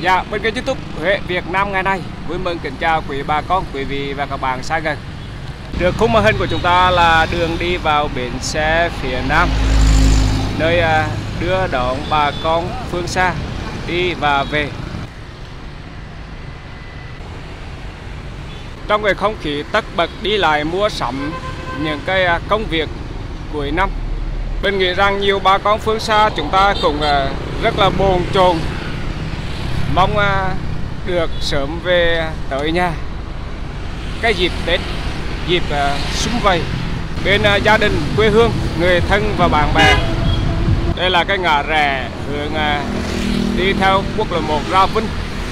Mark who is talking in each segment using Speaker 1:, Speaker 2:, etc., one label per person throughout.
Speaker 1: Dạ, bên kênh youtube Huế Việt Nam ngày nay. Vui mừng kính chào quý bà con, quý vị và các bạn xa gần. Được khung màn hình của chúng ta là đường đi vào bến xe phía Nam. Nơi à, đưa đón bà con phương xa đi và về. Trong cái không khí tất bật đi lại mua sắm những cái à, công việc cuối năm Mình nghĩ rằng nhiều bà con phương xa chúng ta cũng à, rất là bồn chồn mong à, được sớm về tới nhà. Cái dịp Tết dịp à, sum vầy bên à, gia đình quê hương người thân và bạn bè. Đây là cái ngã rẽ hướng à, đi theo quốc lộ 1 ra Vinh.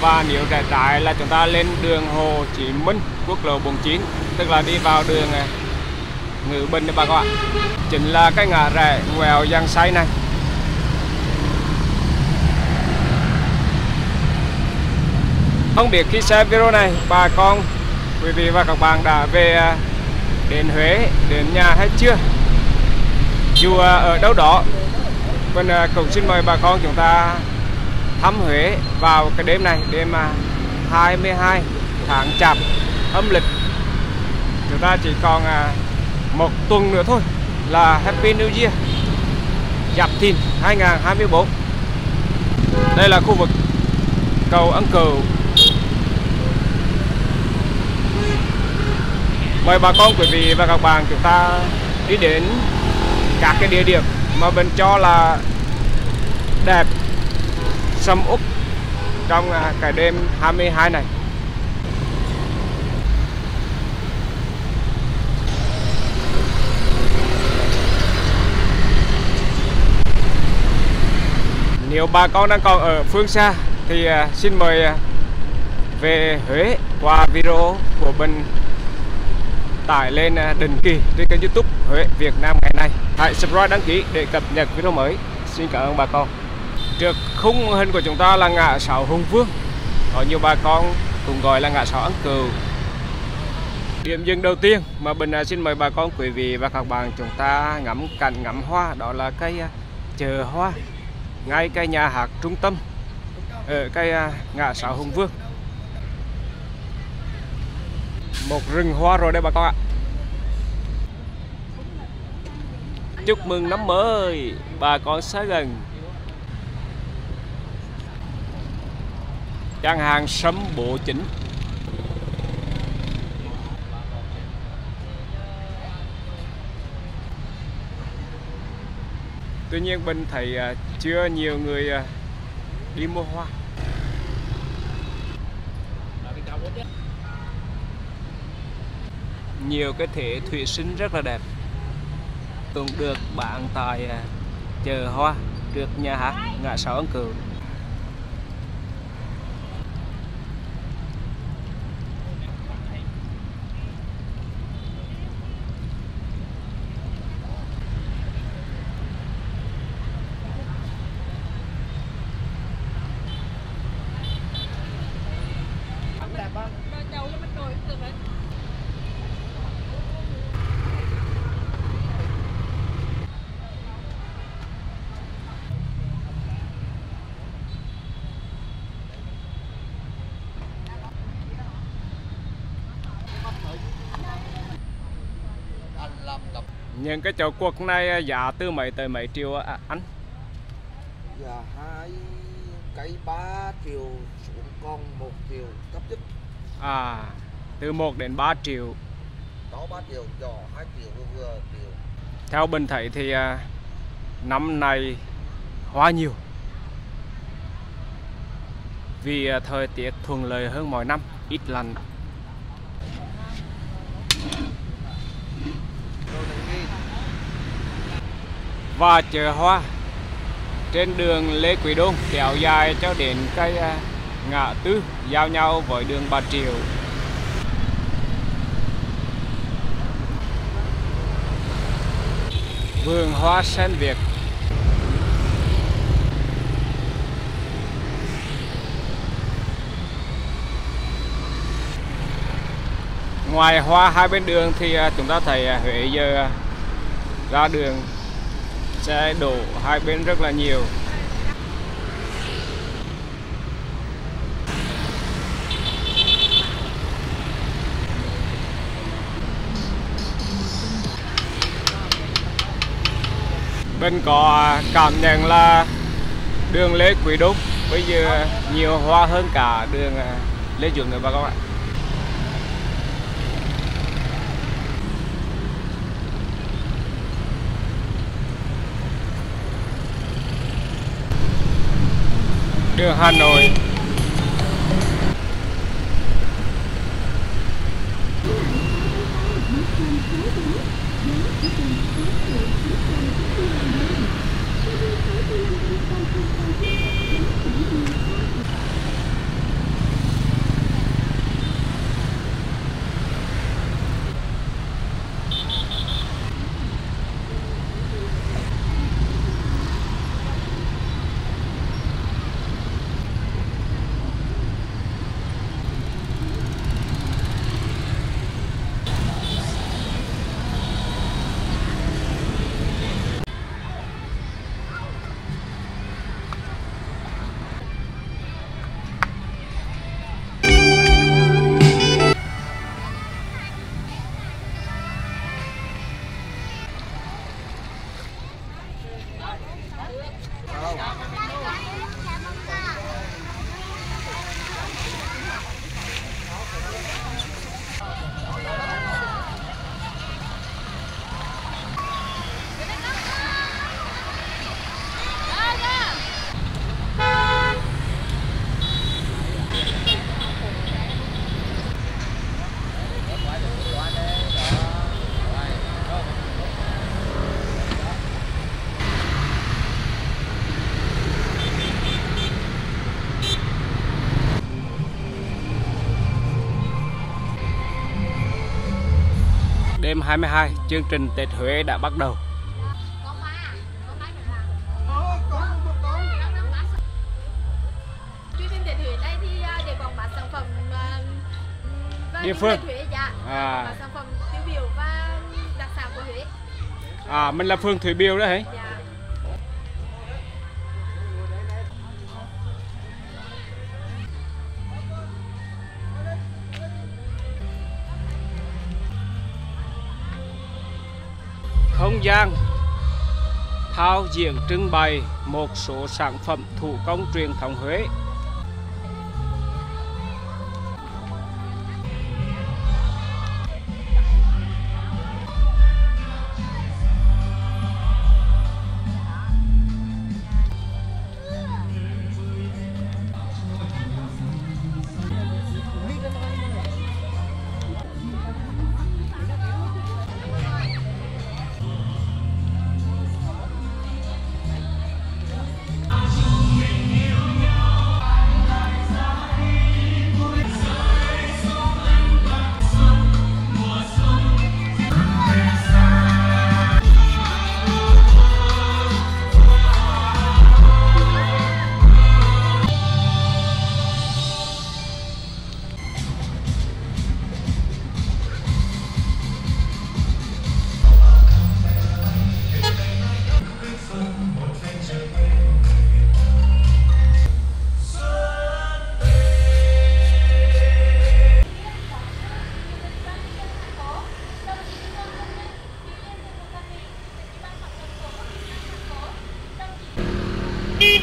Speaker 1: Và nếu rẽ trái là chúng ta lên đường Hồ Chí Minh quốc lộ 49 tức là đi vào đường Ngự Bình đấy bà con ạ. Chính là cái ngã rẽ ngoèo giang say này. Không biết khi xem video này, bà con, quý vị và các bạn đã về à, đến Huế, đến nhà hay chưa? Dù à, ở đâu đó vâng, à, mình cũng xin mời bà con chúng ta thăm Huế vào cái đêm này, đêm 22 tháng chạp âm lịch. Chúng ta chỉ còn một tuần nữa thôi là Happy New Year, Giáp Thìn 2024 đây là khu vực cầu Ân Cửu mời bà con quý vị và các bạn chúng ta đi đến các cái địa điểm mà mình cho là đẹp, sầm úc trong à, cái đêm 22 này. Nếu bà con đang còn ở phương xa thì à, xin mời à, về Huế qua video của mình tải lên à, định kỳ trên kênh youtube Huế Việt Nam ngày nay. Hãy subscribe, đăng ký để cập nhật video mới. Xin cảm ơn bà con. Trước khung hình của chúng ta là ngã sáu Hùng Vương. Có nhiều bà con cũng gọi là ngã sáu Ấn Cừu. Điểm dừng đầu tiên mà Bình à, xin mời bà con, quý vị và các bạn chúng ta ngắm cảnh ngắm hoa, đó là cây chờ chợ hoa. Ngay cây nhà hạt trung tâm ở cây ngã sáu Hùng Vương một rừng hoa rồi đây bà con ạ. Chúc mừng năm mới, bà con xa gần. Gian hàng sấm bộ chỉnh. Tuy nhiên bên thầy à, chưa nhiều người à, đi mua hoa nhiều cái thể thủy sinh rất là đẹp. Cũng được bạn tại chờ chợ hoa, được nhà hát ngã sáu ấn cửu. Những cái chậu quật này giá từ mấy tới mấy triệu à, anh?
Speaker 2: Dạ hai cây ba triệu xuống còn một triệu thấp nhất.
Speaker 1: À từ 1 đến 3 triệu.
Speaker 2: To 3 triệu nhỏ 2 triệu vừa triệu.
Speaker 1: Theo bình thấy thì à, năm nay hoa nhiều. Vì à, thời tiết thuận lợi hơn mọi năm ít lạnh và chợ hoa. Trên đường Lê Quý Đôn, kéo dài cho đến cây à, ngã tư, giao nhau với đường Bà Triệu. Vườn hoa sen Việt. Ngoài hoa hai bên đường thì à, chúng ta thấy à, Huế giờ ra đường xe đổ hai bên rất là nhiều. Bên có cảm nhận là đường Lê Quý Đúc, bây giờ nhiều hoa hơn cả đường à, Lê Duẩn nữa bà các bạn. Đường Hà Nội. Đêm 22 chương trình Tết Huế đã bắt đầu
Speaker 3: à, để quảng bá sản phẩm à,
Speaker 1: Địa phương.
Speaker 3: Huế dạ,
Speaker 1: À.
Speaker 3: sản phẩm tiêu biểu và đặc sản của Huế.
Speaker 1: à mình là Phương Thủy Biêu đó hả
Speaker 3: Dạ.
Speaker 1: Không gian. Thao diễn trưng bày một số sản phẩm thủ công truyền thống Huế.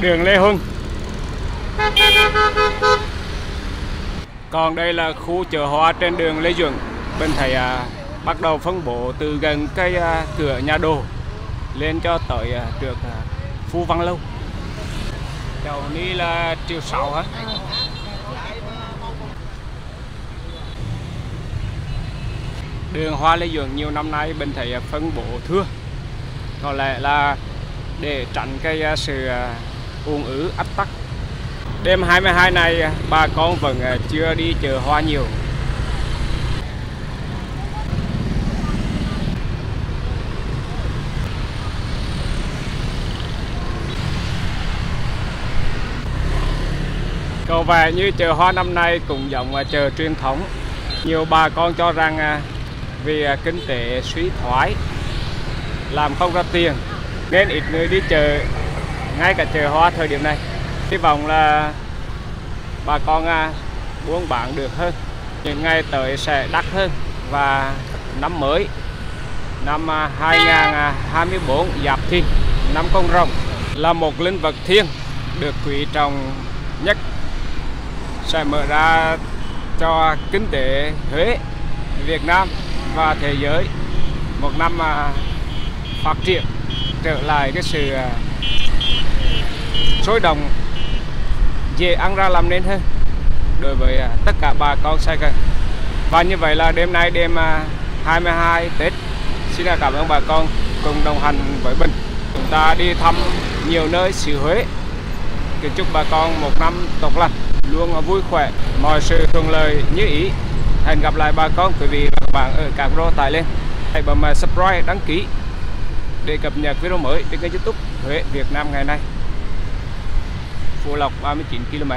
Speaker 1: Đường Lê Hưng. còn đây là khu chợ hoa trên đường Lê Duẩn. Bên thầy à, bắt đầu phân bổ từ gần cây à, cửa nhà đồ lên cho tới à, được à, Phu Văn Lâu. Đầu ni là triệu sáu hả? Đường hoa Lê Duẩn nhiều năm nay bên thầy à, phân bổ thưa. Có lẽ là để tránh cái à, sự à, ùn ứ ách tắc đêm 22 này, bà con vẫn ờ, chưa đi chợ hoa nhiều cầu về như chợ hoa năm nay cũng giống ờ, chợ truyền thống. Nhiều bà con cho rằng ờ, vì kinh tế suy thoái, làm không ra tiền, nên ít người đi chợ ngay cả chợ hoa thời điểm này. Hy vọng là bà con à, buôn bán được hơn. Những ngày tới sẽ đắt hơn và năm mới năm à, 2024 Giáp Thìn năm con rồng là một linh vật thiêng được quý trọng nhất sẽ mở ra cho kinh tế Huế, Việt Nam và thế giới một năm mà phát triển trở lại cái sự à, sôi động dễ ăn ra làm nên hơn đối với à, tất cả bà con Sài Gòn. Và như vậy là đêm nay đêm à, 22 Tết, xin cảm ơn bà con cùng đồng hành với mình. Chúng ta đi thăm nhiều nơi xứ Huế. Kính chúc bà con một năm tốt lành, luôn vui khỏe, mọi sự thuận lợi như ý. Hẹn gặp lại bà con, quý vị và các bạn ở các video tải lên. Hãy bấm à, subscribe, đăng ký để cập nhật video mới trên kênh youtube Huế Việt Nam ngày nay. Phú Lộc 39 km